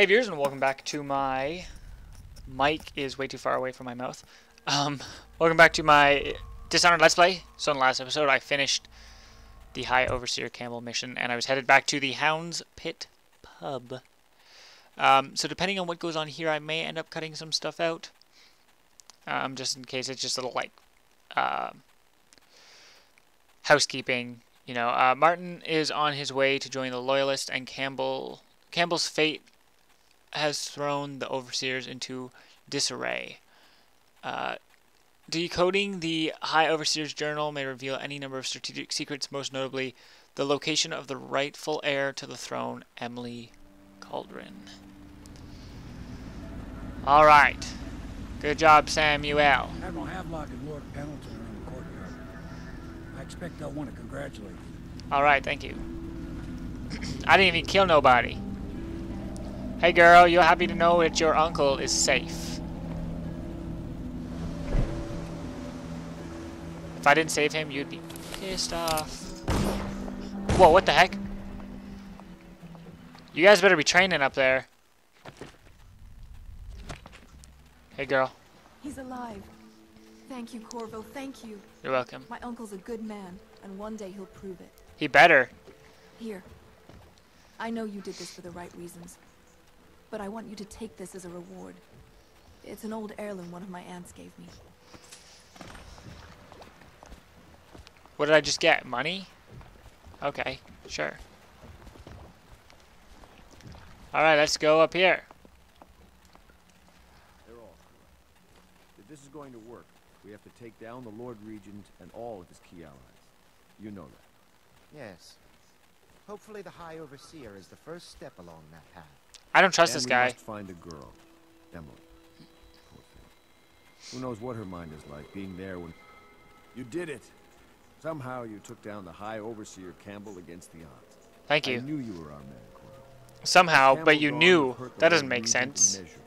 Hey viewers and welcome back to my mic is way too far away from my mouth. Um, welcome back to my Dishonored Let's Play. So in the last episode I finished the High Overseer Campbell mission and I was headed back to the Hound's Pit pub. Um, so depending on what goes on here I may end up cutting some stuff out. Um, just in case it's just a little like uh, housekeeping. You know, uh, Martin is on his way to join the Loyalist and Campbell Campbell's fate has thrown the overseers into disarray. Uh, decoding the High Overseer's journal may reveal any number of strategic secrets, most notably the location of the rightful heir to the throne, Emily Kaldwin. All right. Good job, Samuel. Admiral Havelock and Lord Pendleton are in the courtyard. I expect they'll want to congratulate you. All right, thank you. I didn't even kill nobody. Hey girl, you're happy to know that your uncle is safe. If I didn't save him, you'd be pissed off. Whoa, what the heck? You guys better be training up there. Hey girl, He's alive. Thank you, Corvo. Thank you. you're welcome. My uncle's a good man, and one day he'll prove it. He better. Here. I know you did this for the right reasons. But I want you to take this as a reward. It's an old heirloom one of my aunts gave me. What did I just get? Money? Okay, sure. Alright, let's go up here. They're all correct. If this is going to work, we have to take down the Lord Regent and all of his key allies. You know that. Yes. Hopefully the High Overseer is the first step along that path. I don't trust and this we guy. must find a girl. Emily. Poor thing. Who knows what her mind is like, being there when... You did it! Somehow you took down the High Overseer Campbell against the odds. Thank you. I you. knew you were our man, Corvo. Somehow, Campbell but you knew. will hurt the That doesn't make sense. immeasurably.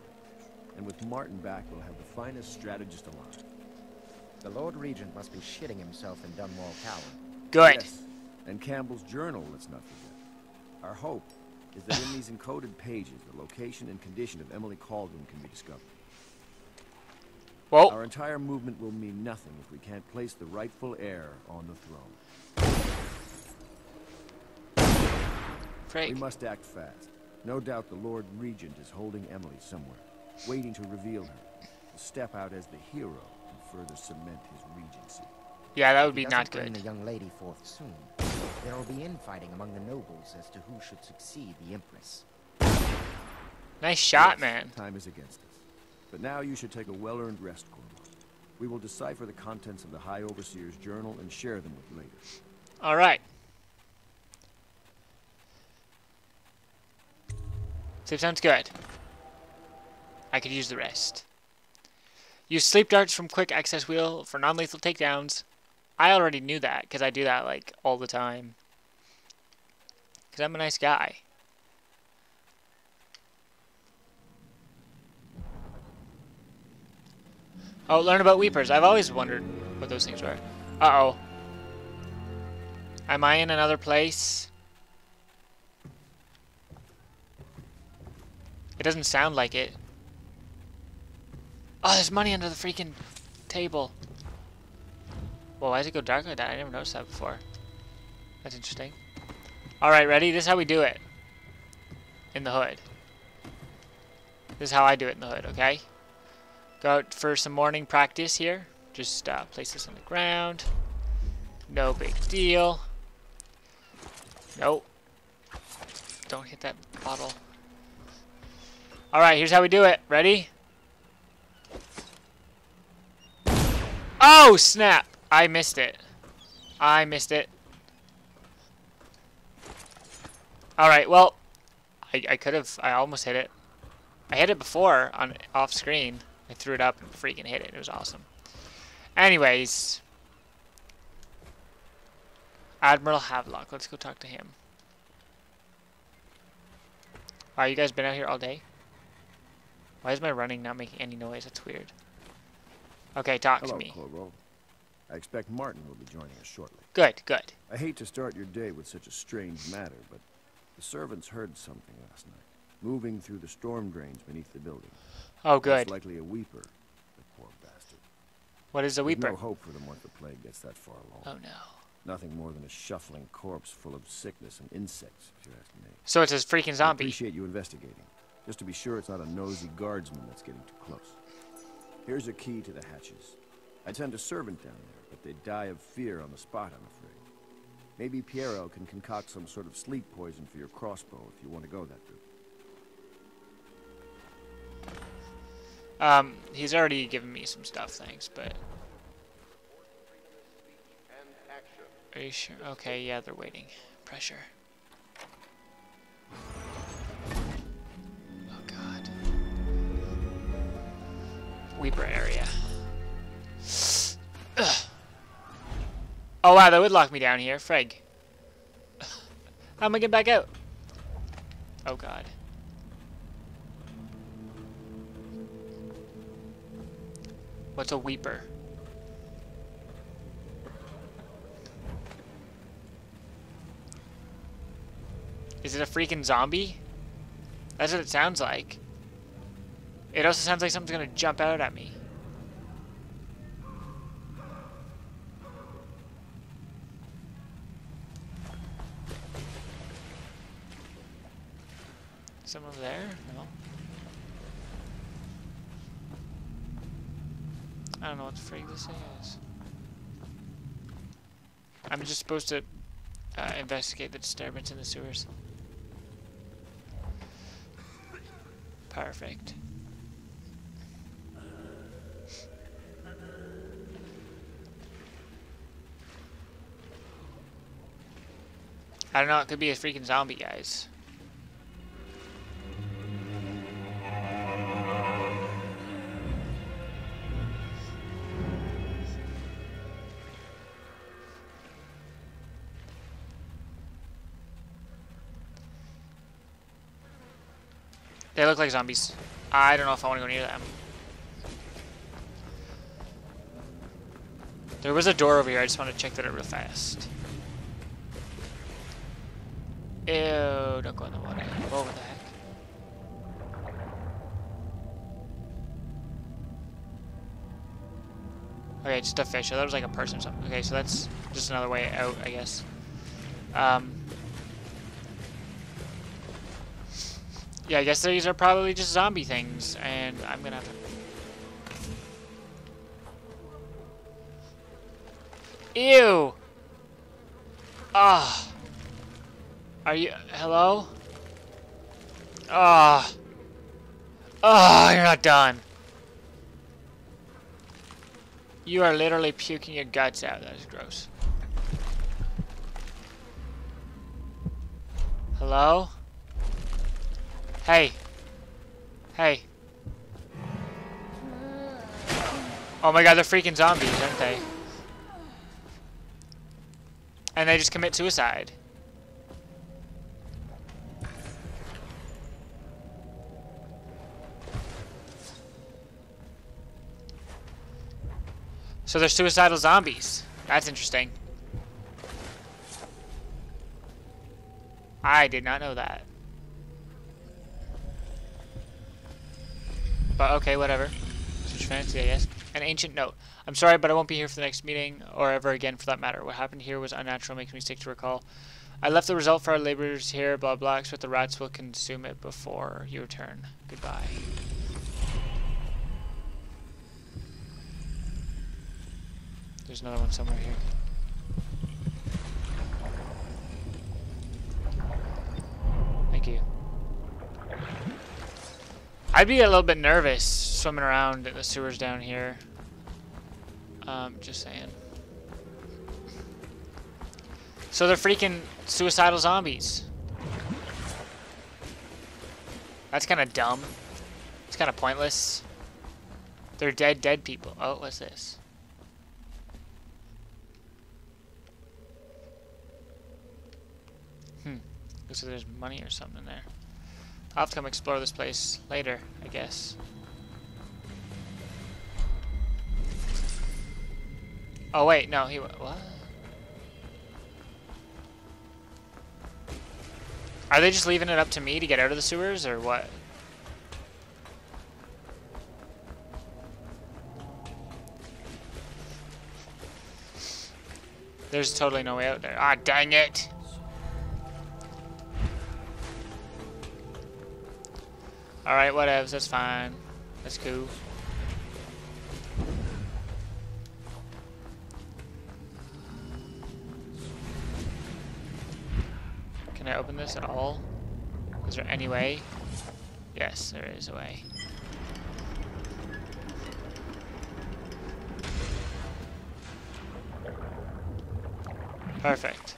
And with Martin back, we'll have the finest strategist alive. The Lord Regent must be shitting himself in Dunwall Tower. Good. Yes. And Campbell's journal, let's not forget. Our hope is that in these encoded pages, the location and condition of Emily Kaldwin can be discovered. Well, Our entire movement will mean nothing if we can't place the rightful heir on the throne. We must act fast. No doubt the Lord Regent is holding Emily somewhere, waiting to reveal her, to step out as the hero and further cement his regency. Yeah, that would be not doesn't bring good. the young lady forth soon. There will be infighting among the nobles as to who should succeed the Empress. Nice shot, Yes, man. Time is against us. But now you should take a well-earned rest, Corvo. We will decipher the contents of the High Overseer's journal and share them with you later. All right. Sleep sounds good. I could use the rest. Use sleep darts from quick access wheel for non-lethal takedowns. I already knew that because I do that like all the time. Because I'm a nice guy. Oh, learn about Weepers. I've always wondered what those things were. Uh-oh. Am I in another place? It doesn't sound like it. Oh, there's money under the freaking table. Well, why does it go dark like that? I never noticed that before. That's interesting. Alright, ready? This is how we do it. In the hood. This is how I do it in the hood, okay? Go out for some morning practice here. Just uh, place this on the ground. No big deal. Nope. Don't hit that bottle. Alright, here's how we do it. Ready? Oh, snap! I missed it. I missed it. Alright, well, I, I could have, I almost hit it. I hit it before on off screen. I threw it up and freaking hit it. It was awesome. Anyways. Admiral Havelock. Let's go talk to him. Wow, you guys been out here all day? Why is my running not making any noise? That's weird. Okay, talk Hello, to me. I expect Martin will be joining us shortly. Good, good. I hate to start your day with such a strange matter, but the servants heard something last night. moving through the storm drains beneath the building. Oh, good. likely a weeper. The poor bastard. What is a There's weeper? No hope for them once the plague gets that far along. Oh no. Nothing more than a shuffling corpse full of sickness and insects, if you ask me. So it's a freaking I zombie. appreciate you investigating. Just to be sure it's not a nosy guardsman that's getting too close. Here's a key to the hatches. I'd send a servant down there, but they'd die of fear on the spot, I'm afraid. Maybe Piero can concoct some sort of sleep poison for your crossbow if you want to go that route. Um, he's already given me some stuff, thanks, but... Are you sure? Okay, yeah, they're waiting. Pressure. Oh god. Weeper area. Oh wow, that would lock me down here. Freg. How am I getting back out? Oh god. What's a weeper? Is it a freaking zombie? That's what it sounds like. It also sounds like something's gonna jump out at me. There? No. I don't know what the frig this is. I'm just supposed to uh, investigate the disturbance in the sewers. Perfect. I don't know, it could be a freaking zombie, guys. They look like zombies. I don't know if I want to go near them. There was a door over here. I just want to check that out real fast. Ew, don't go in the water. What the heck? Okay, just a fish. I thought it was like a person or something. Okay, so that's just another way out, I guess. Um, yeah, I guess these are probably just zombie things, and I'm gonna have to... Ew! Ah! Are you... Hello? Ah! Ah, you're not done. You are literally puking your guts out. That is gross. Hello? Hey. Hey. Oh my god, they're freaking zombies, aren't they? And they just commit suicide. So they're suicidal zombies. That's interesting. I did not know that. But okay, whatever. Such fancy, I guess. An ancient note. I'm sorry, but I won't be here for the next meeting, or ever again for that matter. What happened here was unnatural, makes me sick to recall. I left the result for our laborers here, blah blah, expect the rats will consume it before you return. Goodbye. There's another one somewhere here. Thank you. I'd be a little bit nervous swimming around in the sewers down here. Um, just saying. So they're freaking suicidal zombies. That's kind of dumb. It's kind of pointless. They're dead, dead people. Oh, what's this? Hmm. Looks like there's money or something in there. I'll have to come explore this place later, I guess. Oh wait, no, he what? Are they just leaving it up to me to get out of the sewers, or what? There's totally no way out there. Ah, dang it! Alright, whatevs, that's fine. That's cool. Can I open this at all? Is there any way? Yes, there is a way. Perfect.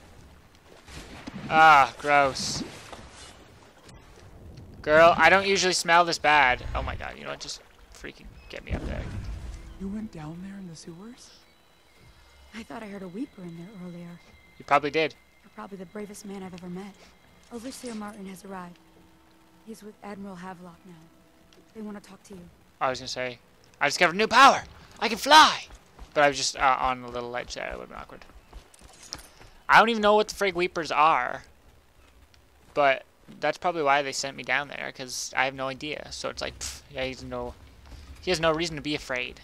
Ah, gross. Girl, I don't usually smell this bad. Oh my god, you know what? Just freaking get me up there. You went down there in the sewers? I thought I heard a weeper in there earlier. You probably did. You're probably the bravest man I've ever met. Overseer Martin has arrived. He's with Admiral Havelock now. They want to talk to you. I was gonna say, I discovered new power. I can fly. But I was just uh, on a little ledge there. It would have been awkward. I don't even know what the frig weepers are. But that's probably why they sent me down there, because I have no idea. So it's like, pff, yeah, he's no, he has no reason to be afraid.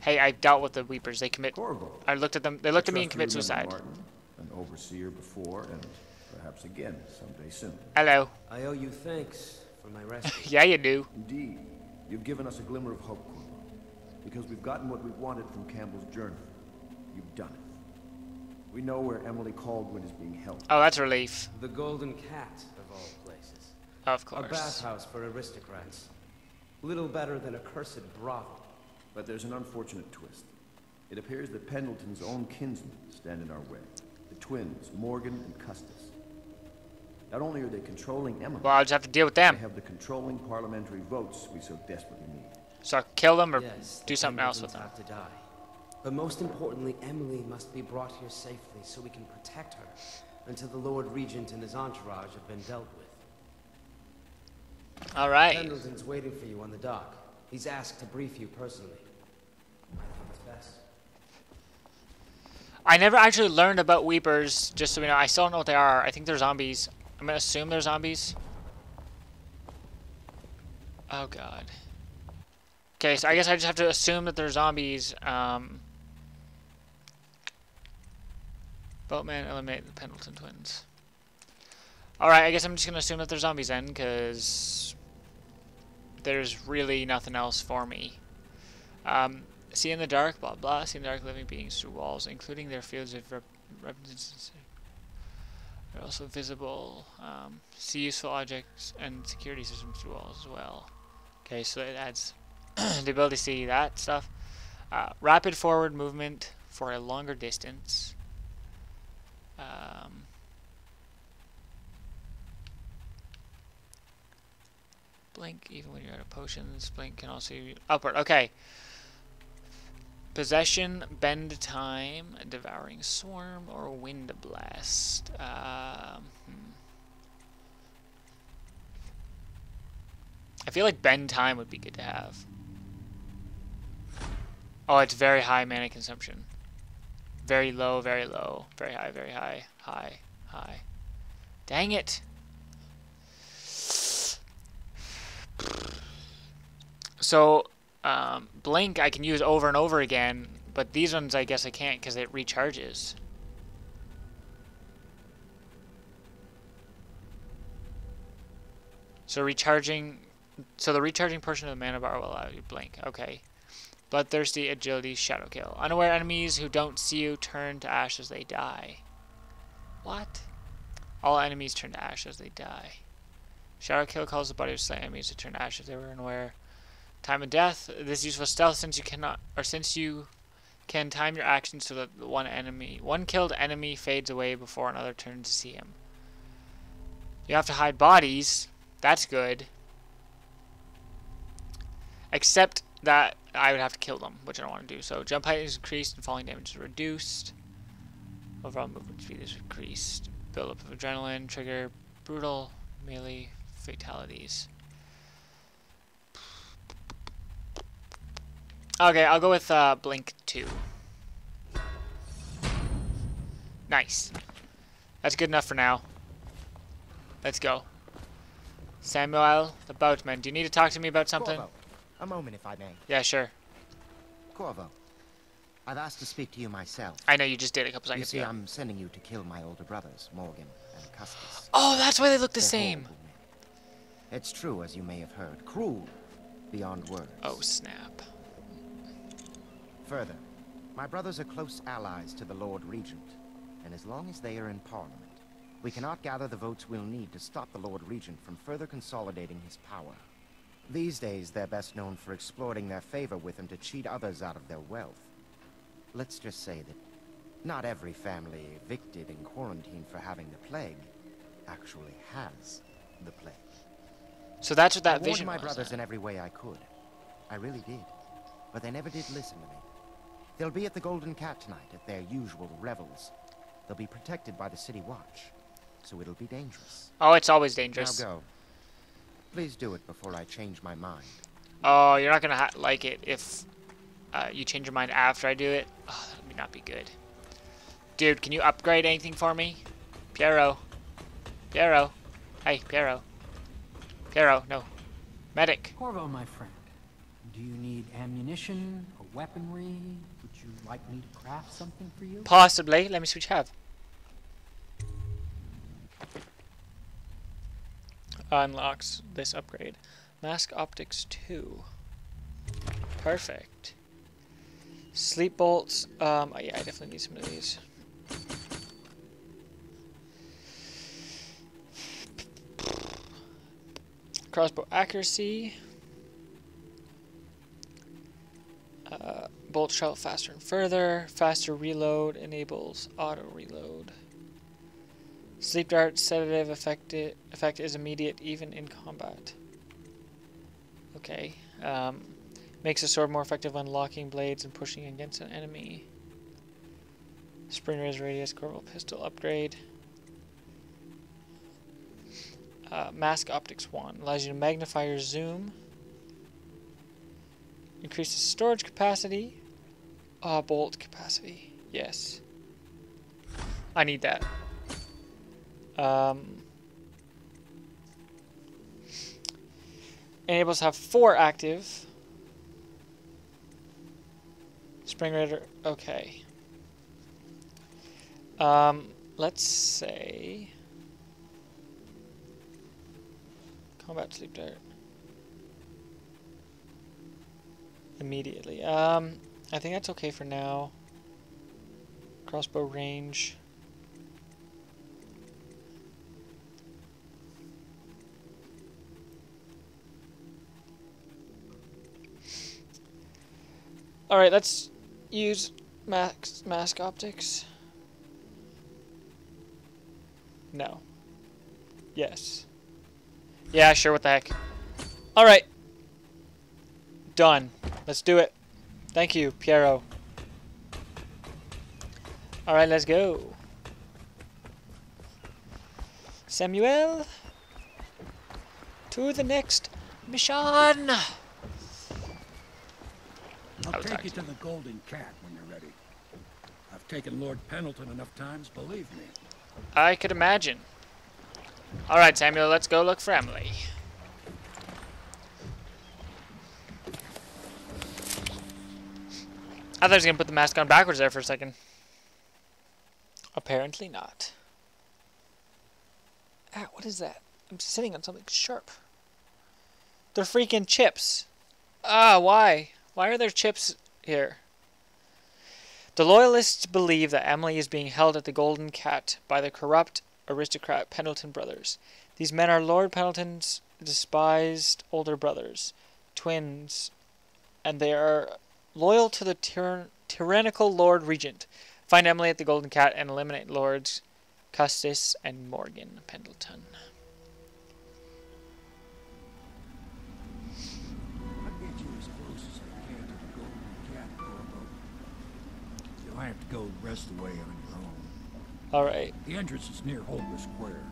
Hey, I've dealt with the weepers. They commit. Corvo. I looked at them. They looked at me and commit suicide. Martin, an overseer before, and perhaps again someday soon. Hello. I owe you thanks for my rescue. Yeah, you do. Indeed, you've given us a glimmer of hope, Corvo. Because we've gotten what we've wanted from Campbell's journey. You've done it. We know where Emily Kaldwin is being held. Oh, that's a relief. the Golden Cat, of all places. Of course. A course. bathhouse for aristocrats. Little better than a cursed brothel. But there's an unfortunate twist. It appears that Pendleton's own kinsmen stand in our way. The twins, Morgan and Custis. Not only are they controlling Emily, Well, I'll just have to deal with them. they them. have the controlling parliamentary votes we so desperately need. So I'll kill them or Yes, do the something else with them. Have to die. But most importantly, Emily must be brought here safely so we can protect her until the Lord Regent and his entourage have been dealt with. All right. Pendleton's waiting for you on the dock. He's asked to brief you personally. I think it's best. I never actually learned about Weepers, just so we know. I still don't know what they are. I think they're zombies. I'm gonna assume they're zombies. Oh god. Okay, so I guess I just have to assume that they're zombies. Um, Boatman eliminate the Pendleton twins. Alright, I guess I'm just gonna assume that they're zombies then, because there's really nothing else for me. Um, see in the dark, blah blah. See in the dark, living beings through walls, including their fields of rep- representatives. They're also visible. Um, see useful objects and security systems through walls as well. Okay, so it adds the ability to see that stuff. Uh, rapid forward movement for a longer distance. Um, blink even when you're out of potions. Blink can also upward. Okay. Possession, bend time, devouring swarm, or wind blast. Um, hmm. I feel like bend time would be good to have. Oh, it's very high mana consumption. Very low, very low. Very high, very high. High, high. Dang it! So, um, Blink I can use over and over again, but these ones I guess I can't because it recharges. So recharging, so the recharging portion of the mana bar will allow you blink. Okay. Bloodthirsty, agility, shadow kill. Unaware enemies who don't see you turn to ash as they die. What? All enemies turn to ash as they die. Shadow kill calls the body of slain enemies to turn to ash if they were unaware. Time of death. This is useful stealth since you cannot, or since you can time your actions so that one enemy, one killed enemy fades away before another turns to see him. You have to hide bodies. That's good. Except that I would have to kill them, which I don't want to do. So jump height is increased and falling damage is reduced. Overall movement speed is increased. Build up of adrenaline, trigger brutal melee fatalities. Okay, I'll go with uh, Blink 2. Nice. That's good enough for now. Let's go. Samuel, the boatman. Do you need to talk to me about something? A moment if I may. Yeah, sure. Corvo, I've asked to speak to you myself. I know you just did a couple seconds ago. You see, ago. I'm sending you to kill my older brothers, Morgan and Custis. Oh, that's why they look the They're same. It's true, as you may have heard. Cruel beyond words. Oh, snap. Further, my brothers are close allies to the Lord Regent, and as long as they are in Parliament, we cannot gather the votes we'll need to stop the Lord Regent from further consolidating his power. These days, they're best known for exploiting their favor with them to cheat others out of their wealth. Let's just say that not every family evicted and quarantined for having the plague actually has the plague. So that's what I that warned vision my was. brothers in every way I could. I really did. But they never did listen to me. They'll be at the Golden Cat tonight at their usual revels. They'll be protected by the City Watch, so it'll be dangerous. Oh, it's always dangerous. Now go. Please do it before I change my mind. Oh, you're not gonna ha like it if uh, you change your mind after I do it. Oh, that would not be good. Dude, can you upgrade anything for me? Piero. Piero. Hey, Piero. Piero, no. Medic. Corvo, my friend, do you need ammunition or weaponry? Would you like me to craft something for you? Possibly. Let me switch what have. Unlocks this upgrade. Mask Optics 2. Perfect. Sleep bolts. Um, yeah, I definitely need some of these. Crossbow accuracy. Uh, bolt shot faster and further. Faster reload enables auto reload. Sleep dart sedative effect, effect is immediate even in combat. Okay. Um, makes the sword more effective when locking blades and pushing against an enemy. Spring radius Corval pistol upgrade. Uh, mask optics 1 allows you to magnify your zoom. Increases storage capacity. Ah, bolt capacity. Yes. I need that. Um, enables have four active. Spring Razor. Okay. Um, let's say combat sleep dart. Immediately. Um, I think that's okay for now. Crossbow range. Alright, let's use max, mask optics. No. Yes. Yeah, sure, what the heck. Alright. Done. Let's do it. Thank you, Piero. Alright, let's go. Samuel. To the next mission. I'll I'll take you to to the Golden Cat when you're ready. I've taken Lord Pendleton enough times, believe me. I could imagine. Alright, Samuel, let's go look for Emily. I thought I was going to put the mask on backwards there for a second. Apparently not. Ah, what is that? I'm sitting on something sharp. They're freaking chips. Ah, why? Why are there chips here? The Loyalists believe that Emily is being held at the Golden Cat by the corrupt aristocrat Pendleton brothers. These men are Lord Pendleton's despised older brothers, twins, and they are loyal to the tyr- tyrannical Lord Regent. Find Emily at the Golden Cat and eliminate Lords Custis and Morgan Pendleton. You'll have to go the rest of the way on your own. Alright. The entrance is near Holger Square.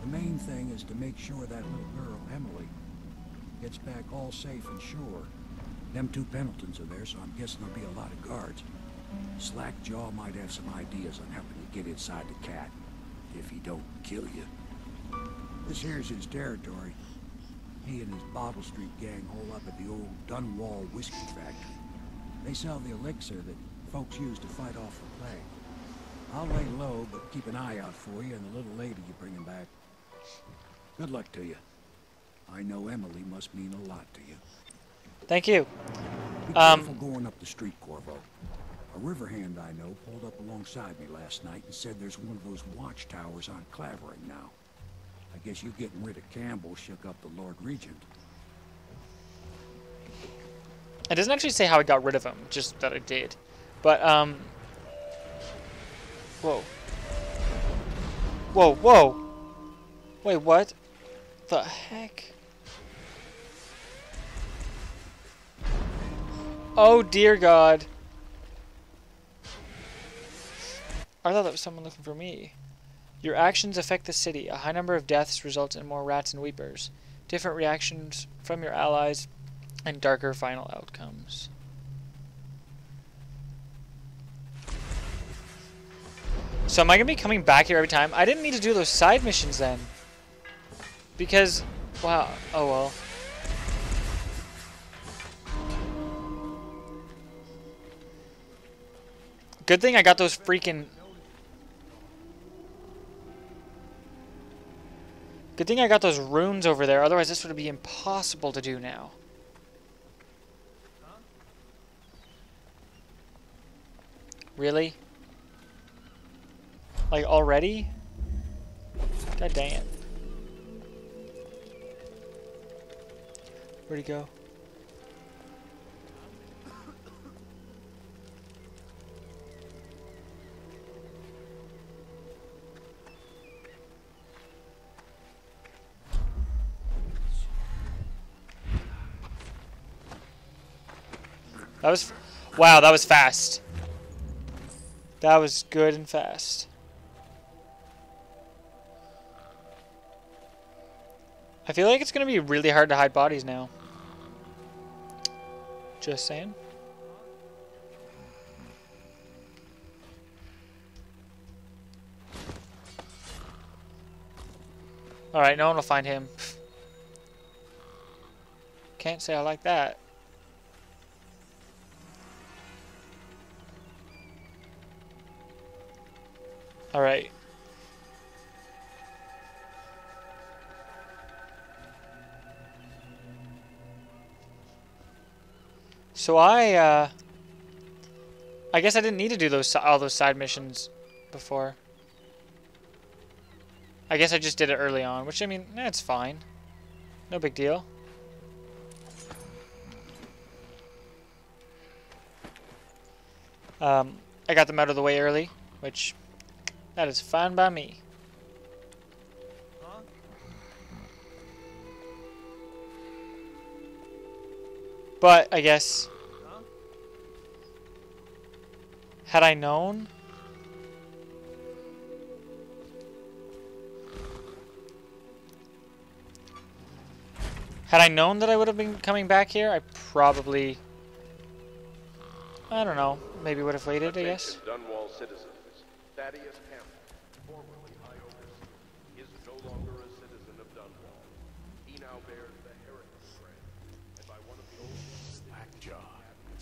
The main thing is to make sure that little girl, Emily, gets back all safe and sure. Them two Pendletons are there, so I'm guessing there'll be a lot of guards. Slackjaw might have some ideas on helping you get inside the cat, if he don't kill you. This here's his territory. He and his Bottle Street gang hole up at the old Dunwall Whiskey Factory. They sell the elixir that folks use to fight off the plague. I'll lay low, but keep an eye out for you and the little lady you're bringing back. Good luck to you. I know Emily must mean a lot to you. Thank you. Be Um, going up the street, Corvo. A river hand I know pulled up alongside me last night and said there's one of those watchtowers on Clavering now. I guess you getting rid of Campbell shook up the Lord Regent. It doesn't actually say how I got rid of him, just that I did. But, um... Whoa. Whoa, whoa! Wait, what? The heck? Oh dear god. I thought that was someone looking for me. Your actions affect the city. A high number of deaths results in more rats and weepers. Different reactions from your allies and darker final outcomes. So am I going to be coming back here every time? I didn't need to do those side missions then. Because, wow, oh well. Good thing I got those freaking... Good thing I got those runes over there, otherwise this would be impossible to do now. Really? Like, already? God it. Where'd he go? That was... Wow, that was fast. That was good and fast. I feel like it's going to be really hard to hide bodies now. Just saying. Alright, no one will find him. Can't say I like that. Alright. So I, uh... I guess I didn't need to do those all those side missions before. I guess I just did it early on, which, I mean, that's fine. No big deal. Um, I got them out of the way early, which, that is fine by me. But, I guess... Had I known... Had I known that I would have been coming back here, I probably... I don't know. Maybe would have waited, I guess. Dunwall citizens. Thaddeus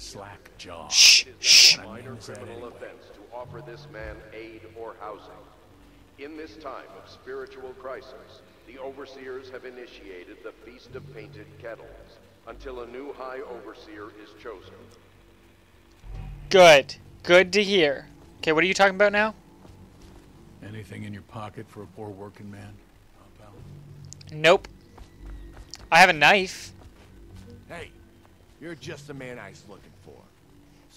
Slackjaw. Slackjaw. Shh, shh. is now a minor criminal offense to offer this man aid or housing. In this time of spiritual crisis, the Overseers have initiated the Feast of Painted Kettles until a new High Overseer is chosen. Good. Good to hear. Okay, what are you talking about now? Anything in your pocket for a poor working man? Nope. I have a knife. Hey, you're just the man I was looking for.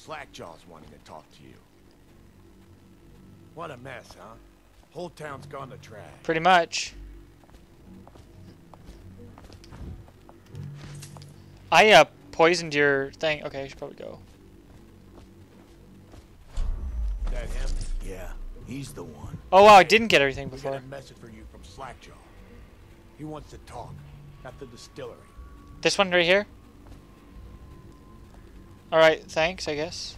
Slackjaw's wanting to talk to you. What a mess, huh? Whole town's gone to trash. Pretty much. I, uh, poisoned your thing. Okay, I should probably go. That him? Yeah, he's the one. Oh, wow, I didn't get everything before. We got a message for you from Slackjaw. He wants to talk at the distillery. This one right here? Alright, thanks, I guess.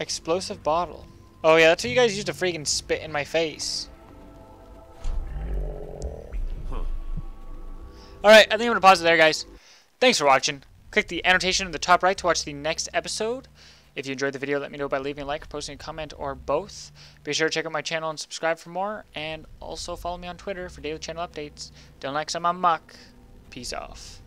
Explosive bottle. Oh yeah, that's what you guys used to freaking spit in my face. Alright, I think I'm to pause it there, guys. Thanks for watching. Click the annotation in the top right to watch the next episode. If you enjoyed the video, let me know by leaving a like, posting a comment, or both. Be sure to check out my channel and subscribe for more. And also follow me on Twitter for daily channel updates. Don't like some muck. Peace off.